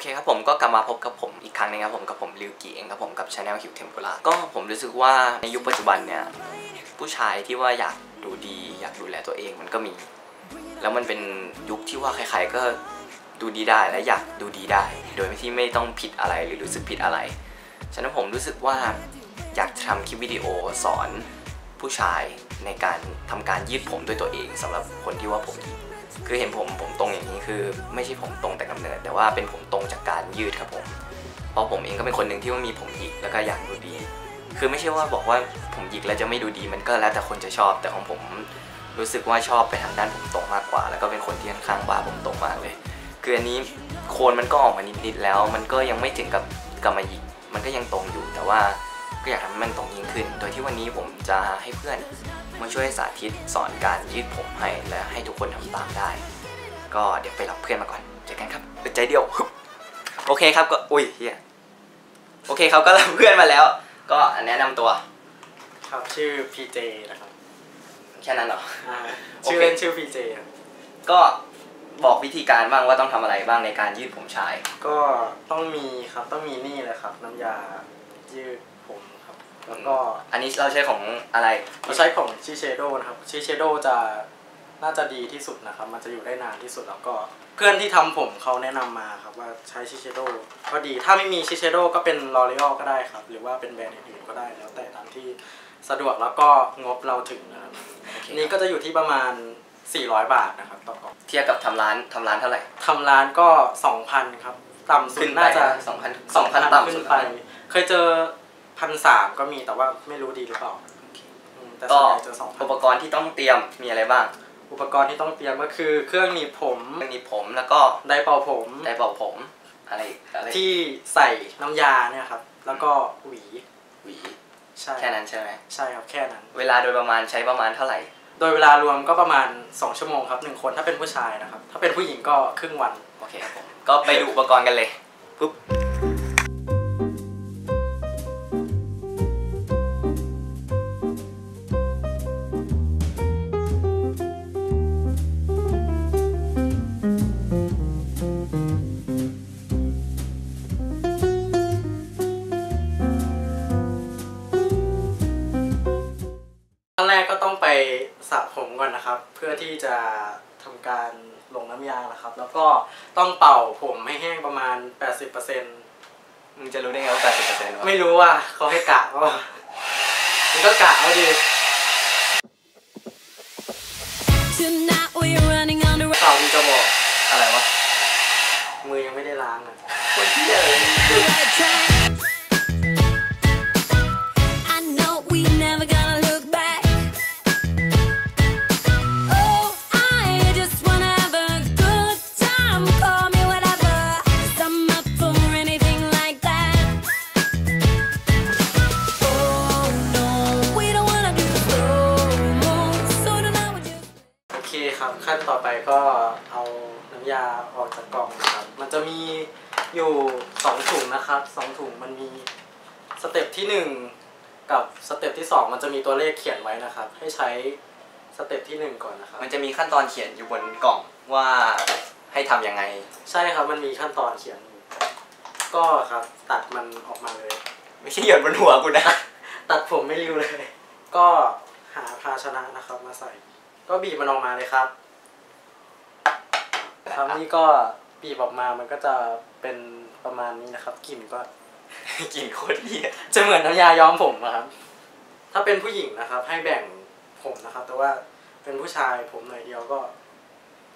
อเคครับผมก็กลับมาพบกับผมอีกครั้งนึงครับผมกับผมริวกีเองครับผมกับชาแนลหิวเทมปุระก็ผมรู้สึกว่าในยุคปัจจุบันเนี่ยผู้ชายที่ว่าอยากดูดี อยากดูแลตัวเองมันก็มี แล้วมันเป็นยุคที่ว่าใครๆก็ดูดีได้และอยากดูดีได้ โดยที่ไม่ต้องผิดอะไรหรือรู้สึกผิดอะไร ฉะนั้นผมรู้สึกว่าอยากจะทำคลิปวิดีโอสอนผู้ชายในการทำการยืดผมด้วยตัวเองสำหรับคนที่ว่าผมยิก คือเห็นผมผมตรงอย่างนี้คือไม่ใช่ผมตรงแต่กำเนิด แต่ว่าเป็นผมตรงจากการยืดครับผม เพราะผมเองก็เป็นคนหนึ่งที่ว่ามีผมหยิกแล้วก็อยากดูดี คือไม่ใช่ว่าบอกว่าผมหยิกแล้วจะไม่ดูดีมันก็แล้วแต่คนจะชอบ แต่ของผมรู้สึกว่าชอบไปทางด้านผมตรงมากกว่า แล้วก็เป็นคนที่ค่อนข้างบ้าผมตรงมากเลย คืออันนี้โคนมันก็ออกมานิดๆแล้ว มันก็ยังไม่ถึงกับกำมะหยิก มันก็ยังตรงอยู่แต่ว่า ก็อยากทำให้มันตรงยิ่งขึ้น โดยที่วันนี้ผมจะให้เพื่อนมาช่วยสาธิตสอนการยืดผมให้ และให้ทุกคนทำตามได้ ก็เดี๋ยวไปรับเพื่อนมาก่อนเจอกันครับเปิดใจเดียวโอเคครับก็อุ้ยเฮียโอเคครับก็รับเพื่อนมาแล้ว ก็แนะนำตัว ครับชื่อ PJ นะครับแค่นั้นเหรออ่าโอเคชื่อเล่นชื่อ PJ ครับก็บอกวิธีการบ้างว่าต้องทำอะไรบ้างในการยืดผมชาย ก็ต้องมีครับต้องมีนี่เลยครับ น้ำยายืด ผมครับ แล้วก็อันนี้เราใช้ของอะไรเราใช้ของชิเชโดนะครับชิเชโดจะน่าจะดีที่สุดนะครับ มันจะอยู่ได้นานที่สุดแล้วก็เพื่อนที่ทำผมเขาแนะนำมาครับว่าใช้ชิเชโดก็ดี ถ้าไม่มีชิเชโดก็เป็นลอรีอก็ได้ครับ หรือว่าเป็นแบรนด์อื่นๆก็ได้แล้วแต่ตามที่สะดวกแล้วก็งบเราถึงนะครับโอเคนี่ก็จะอยู่ที่ประมาณ 400 บาทนะครับต่อกล่องเทียบกับทำร้านทำร้านเท่าไหร่ทำร้านก็ 2,000 ครับ ต่ำสุดขึ้นไปน่าจะสองพันสองพัน2,000ต่ำขึ้สุนดไปเคยเจอ พันสามก็มีแต่ว่าไม่รู้ดีหรือเปล่าอืมแต่ส่ก็วนใหญ่จะสองพันอุปกรณ์ที่ต้องเตรียมมีอะไรบ้างอุปกรณ์ที่ต้องเตรียมก็คือ เครื่องหนีบผมเครื่องหนีบผมแล้วก็ไดร์เป่าผม ไดร์เป่าผมอะไรอีกอะไรที่ใส่น้ำยาเนี่ยครับ แล้วก็หวี หวีใช่แค่นั้นใช่ไหมใช่ครับแค่นั้น เวลาโดยประมาณใช้ประมาณเท่าไหร่ โดยเวลารวมก็ประมาณ 2 ชั่วโมงครับหนึ่งคนถ้าเป็นผู้ชายนะครับ ถ้าเป็นผู้หญิงก็ครึ่งวัน โอเคครับผมก็ไปดูอุปกรณ์กันเลยปุ๊บ ขั้นแรกก็ต้องไปสระผมก่อนนะครับ เพื่อที่จะทำการลงน้ำยานะครับ แล้วก็ต้องเป่าผมให้แห้งประมาณ 80%มึงจะรู้ได้ไงว่าแปดสิบเปอร์เซ็นต์วะไม่รู้ว่าเขาให้กะว่ามันก็กะเอาดี Tonight we're running on the ข่าวดีจะบอกอะไรวะมือยังไม่ได้ล้างอะคนที่เลย ขั้นต่อไปก็เอาน้ำยาออกจากกล่องนะครับ มันจะมีอยู่สองถุงนะครับสองถุงมันมี step ที่หนึ่งกับ step ที่สองมันจะมีตัวเลขเขียนไว้นะครับ ให้ใช้ step ที่หนึ่งก่อนนะครับ มันจะมีขั้นตอนเขียนอยู่บนกล่องว่าให้ทำยังไง ใช่ครับมันมีขั้นตอนเขียนอยู่ก็ครับตัดมันออกมาเลย ไม่ใช่หยดบนหัวกูนะ ตัดผมไม่ริ้วเลย ก็หาภาชนะนะครับมาใส่ ก็บีบมันออกมาเลยครับ ครับนี่ก็บีบออกมามันก็จะเป็นประมาณนี้นะครับ กลิ่นก็กลิ่นโคตรเหี้ยจะเหมือนน้ำยาย้อมผมนะครับ ถ้าเป็นผู้หญิงนะครับ ให้แบ่งผมนะครับ แต่ว่าเป็นผู้ชายผมหน่อยเดียวก็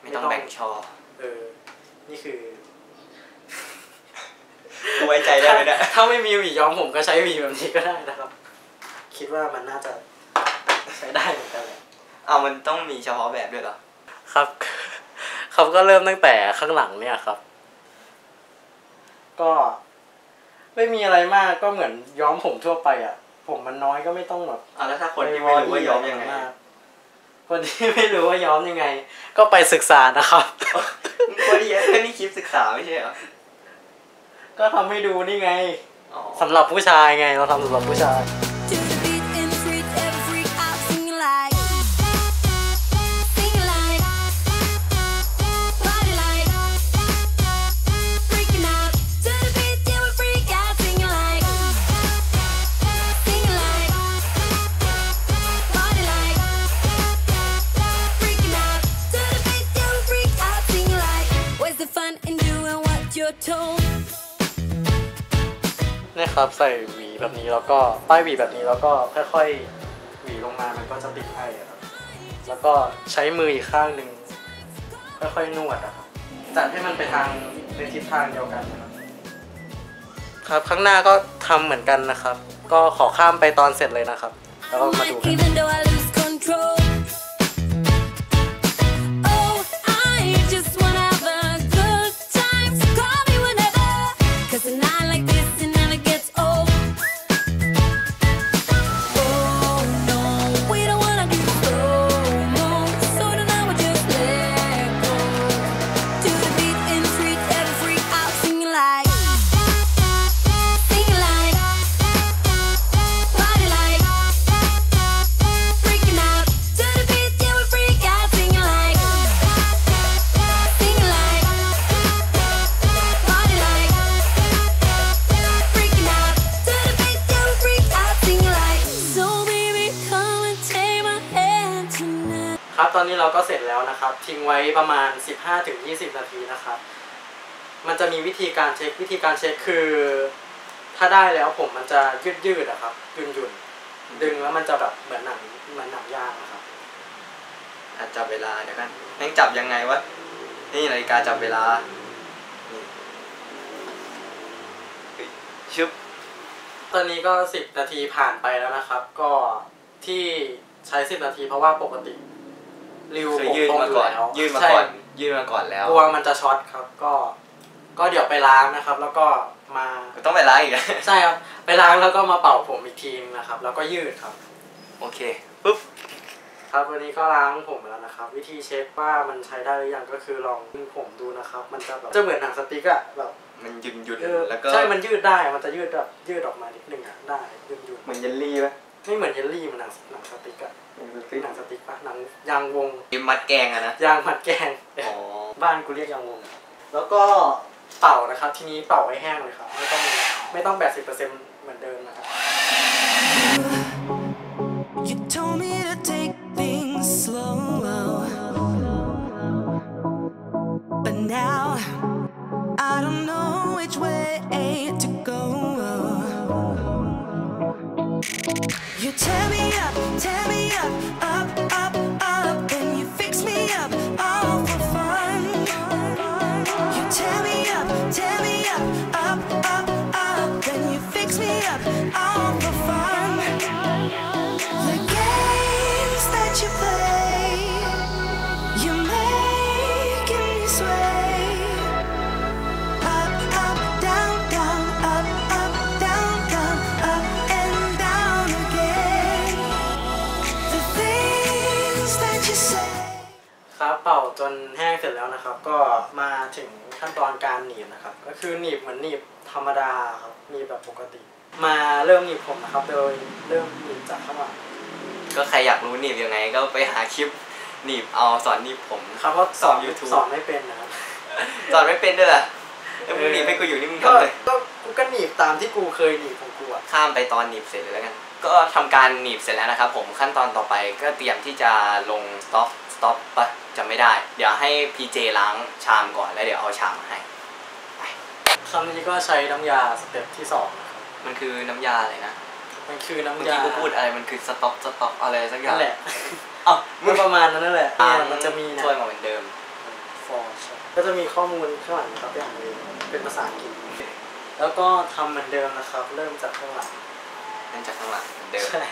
ไม่ต้องแบ่งชอ เออ นี่คือกูไว้ใจได้ไหมเนี่ยถ้าไม่มีหวีย้อมผมก็ใช้หวีแบบนี้ก็ได้นะครับ คิดว่ามันน่าจะใช้ได้เหมือนกันแหละเอามันต้องมีเฉพาะแบบด้วยเหรอ ครับ ครับก็เริ่มตั้งแต่ข้างหลังเนี่ยครับ ก็ ไม่มีอะไรมากก็เหมือนย้อมผมทั่วไปอะ ผมมันน้อยก็ไม่ต้องแบบเอาแล้วถ้าคนที่ไม่รู้ว่าย้อมยังไงมากคนที่ไม่รู้ว่าย้อมยังไง ก็ไปศึกษานะครับมึงโคตรเหี้ยแค่นี้คลิปศึกษาไม่ใช่เหรอก็ทำให้ดูนี่ไงอ๋อสำหรับผู้ชายไง เราทำสำหรับผู้ชาย ครับใส่หวีแบบนี้แล้วก็ป้ายหวีแบบนี้แล้วก็ค่อยๆหวีลงมามันก็จะติดให้ครับแล้วก็ใช้มืออีกข้างหนึ่งค่อยๆนวดอะครับจัดให้มันไปทางในทิศทางเดียวกันนะครับครับข้างหน้าก็ทำเหมือนกันนะครับ ก็ขอข้ามไปตอนเสร็จเลยนะครับ แล้วก็มาดูกัน ครับตอนนี้เราก็เสร็จแล้วนะครับ ทิ้งไว้ประมาณ 15-20 นาทีนะครับ มันจะมีวิธีการเช็ควิธีการเช็คคือ ถ้าได้แล้วผมมันจะยืดยืดๆอะครับยุ่นยุ่นๆดึงแล้วมันจะแบบเหมือนหนังเหมือนหนังยางอะครับอะจับเวลาเดี๋ยวกันแม่งจับยังไงวะนี่นาฬิกาจับเวลานี่เฮ้ยชึบตอนนี้ก็ 10 นาทีผ่านไปแล้วนะครับ ก็ที่ใช้ 10 นาทีเพราะว่าปกติ ริวคือผมยื่นตรงมาอยู่ก่อนแล้วยื่นมาใช่ก่อนยื่นมาก่อนแล้วกลัวมันจะช็อตครับก็ ก็เดี๋ยวไปล้างนะครับ แล้วก็มาต้องไปล้างอีกอะใช่ครับไปล้างแล้วก็มาเป่าผมอีกทีนึงนะครับ แล้วก็ยืดครับ โอเคปุ๊บครับวันนี้ก็ล้างผมแล้วนะครับ วิธีเช็คว่ามันใช้ได้หรือยังก็คือลองดึงผมดูนะครับ มันจะแบบจะเหมือนหนังสติ๊กอะแบบมันหยุ่นหยุ่นเออแล้วก็ใช่ มันยืดได้ มันจะยืดแบบยืดออกมานิดนึงอะได้ยืดยืดเหมือนเยลลี่ปะไม่เหมือนเยลลี่มันหนังหนังสติ๊กอะ คือหนังสติ๊กปะหนังยางวงมัดแกงอะนะยางมัดแกงอ๋อบ้านกูเรียกยางวง แล้วก็เป่านะครับ ทีนี้เป่าให้แห้งเลยครับ ไม่ต้องไม่ต้องแปดสิบเปอร์เซ็นต์เหมือนเดิมนะครับ You told me to take things slow. But now I don't know which way to go. You tear me up, tear me up, up. เป่าจนแห้งเสร็จแล้วนะครับ ก็มาถึงขั้นตอนการหนีบนะครับ ก็คือหนีบเหมือนหนีบธรรมดาครับหนีบแบบปกติ มาเริ่มหนีบผมนะครับ โดยเริ่มหนีบจากข้างหลังก็ใครอยากรู้หนีบยังไง ก็ไปหาคลิปหนีบเอาสอนหนีบผมครับเพราะสอน YouTube สอนไม่เป็นนะครับสอนไม่เป็นด้วยล่ะแล้วมึงหนีบให้กูอยู่นี่มึงก็ทำเลยก็กูก็หนีบตามที่กูเคยหนีบของกูอะข้ามไปตอนหนีบเสร็จเลยแล้วกัน ก็ทำการหนีบเสร็จแล้วนะครับผมขั้นตอนต่อไปก็เตรียมที่จะลงสต็อกส ต็อกปะจำไม่ได้ เดี๋ยวให้พีเจล้างชามก่อนแล้วเดี๋ยวเอาชามมาให้ครั้งนี้ก็ใช้น้ำยาสเต็ปที่สองนะครับมันคือน้ำยาอะไรนะ มันคือเมื่อน้ำยากี้กูพูดอะไรมันคือสต็อกสต็อกอะไรสักอย่างนั่นแหละ เอ้ามันประมาณนั้นนั่นแหละเนี่ยมันจะมีนะ ช่วยมาเหมือนเดิม ฟอร์ชก็จะมีข้อมูลข้างหลังนะครับอย่างหนึงเป็นภาษาอังกฤษ แล้วก็ทำเหมือนเดิมนะครับ เริ่มจากข้างหลังนั่นจากข้างหลังเหมือนเดิมใช่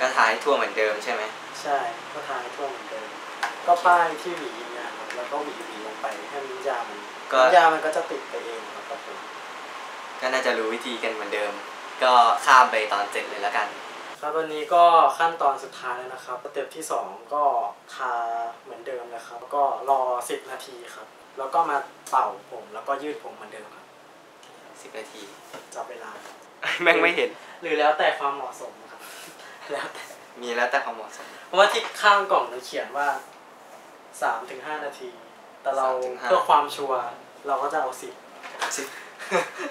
ก็ทายทั่วเหมือนเดิมใช่ไหมใช่ก็ทาให้ทั่วเหมือนเดิม ก็ป้ายที่หวีเนี่ยครับแล้วก็หวีหวีลงไปให้น้ำยามันน้ำยามันก็จะติดไปเองครับครับผมก็น่าจะรู้วิธีกันเหมือนเดิม ก็ข้ามไปตอนเสร็จเลยแล้วกัน ครับวันนี้ก็ขั้นตอนสุดท้ายแล้วนะครับสเต็ปที่สองก็ทาเหมือนเดิมนะครับ ก็รอ 10 นาทีครับ แล้วก็มาเป่าผมแล้วก็ยืดผมเหมือนเดิมครับ10 นาที จับเวลา แม่งไม่เห็น หรือแล้วแต่ความเหมาะสมนะครับ แล้วแต่มีแล้วแต่ความเหมาะสม เพราะว่าที่ข้างกล่องมันเขียนว่า สามถึงห้านาที แต่เราเพื่อความชัวร์เราก็จะเอาสิบสิบ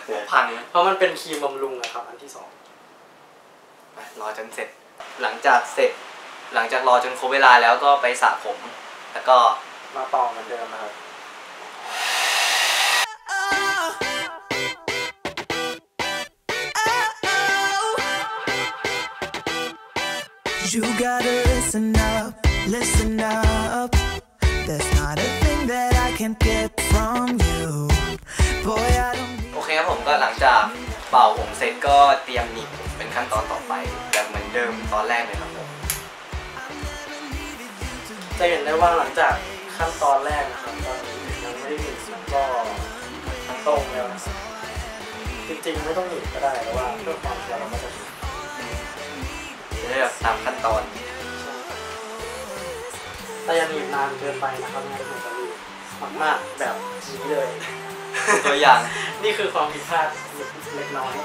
หัวพังเพราะมันเป็นครีมบำรุงอะครับ อันที่สองรอจนเสร็จ หลังจากเสร็จ หลังจากรอจนครบเวลาแล้วก็ไปสระผม แล้วก็มาต่อเหมือนเดิมนะครับ You gotta listen up, listen up. There's not a thing that I can't get from you. Boy, I don't need โอเคครับผมก็หลังจากเป่าผมเสร็จก็เตรียมหนีบเป็นขั้นตอนต่อไปแบบเหมือนเดิมตอนแรกเลยครับผมจะเห็นได้ว่าหลังจากขั้นตอนแรกนะครับตอนนี้ยังไม่ได้หนีบก็มันตรงแล้วนะครับจริงๆไม่ต้องหนีบก็ได้แต่ว่าเพื่อความชัวร์เราก็จะหนีบจะได้แบบตามขั้นตอน แต่อยันหนีบนานเกินไปนะครับไม่งั้นมันจะหนีบมากๆแบบนี้เลย ตัวอย่าง นี่คือความผิดพลาดเล็กน้อย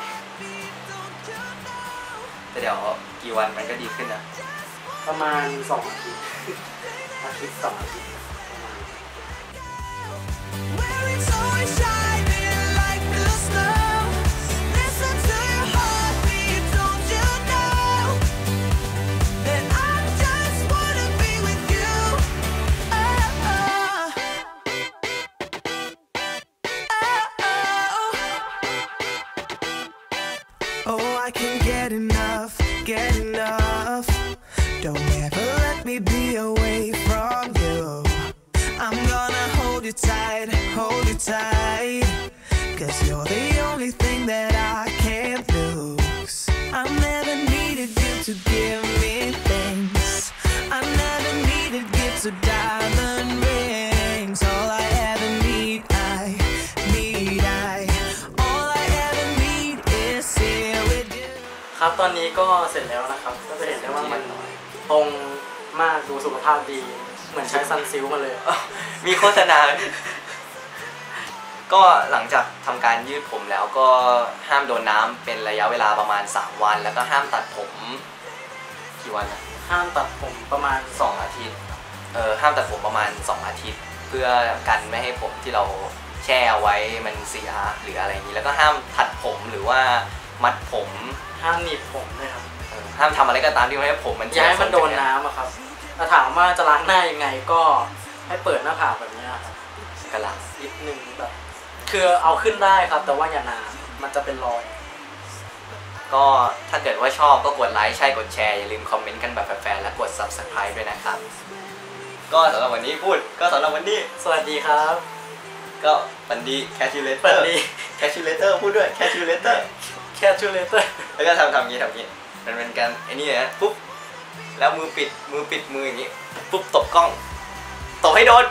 แต่เดี๋ยวกี่วันมันก็ดีขึ้นนะประมาณสองอาทิตย์ อาทิตย์สองอาทิตย์ประมาณ Where it's always shining never needed you to give me things. I never needed gifts or diamond rings. All I ever need, I need, I. All I ever need is here with you. ครับตอนนี้ก็เสร็จแล้วนะครับ ก็จะเห็นได้ว่ามันตรงมากดูสุขภาพดี เหมือนใช้ซันซิลมาเลย มีโฆษณา ก็หลังจากทำการยืดผมแล้วก็ห้ามโดนน้ำเป็นระยะเวลาประมาณ 3 วัน แล้วก็ห้ามตัดผมกี่วันนะห้ามตัดผมประมาณสองอาทิตย์เออห้ามตัดผมประมาณ 2 อาทิตย์ เพื่อกันไม่ให้ผมที่เราแช่เอาไว้มันเสียหรืออะไรอย่างนี้ แล้วก็ห้ามถัดผมหรือว่ามัดผมห้ามหนีบผมด้วยครับเออห้ามทำอะไรก็ตามที่ไม่ให้ผมมันอเสีย่าให้มันโดนทรงน้ำอะครับถ้าถามว่าจะล้างหน้ายังไงก็ให้เปิดหน้าผากแบบนี้ครับกระหลังนิดนึงแบบ คือเอาขึ้นได้ครับ แต่ว่าอย่านานมันจะเป็นรอย ก็ถ้าเกิดว่าชอบก็กดไลค์ใช่กดแชร์ อย่าลืมคอมเมนต์กันแบบแฟนๆและกด subscribe ด้วยนะครับ ก็สำหรับวันนี้พูดก็สำหรับวันนี้ สวัสดีครับ ก็ปันดี calculator เปิดดี calculator พูดด้วย calculator แค่ชูเลเตอร์แล้วก็ทำทำอย่างนี้ทำอย่างนี้มันเป็นการไอ้นี่เลยนะปุ๊บแล้วมือปิดมือปิดมืออย่างนี้ปุ๊บตบกล้องตบให้โดน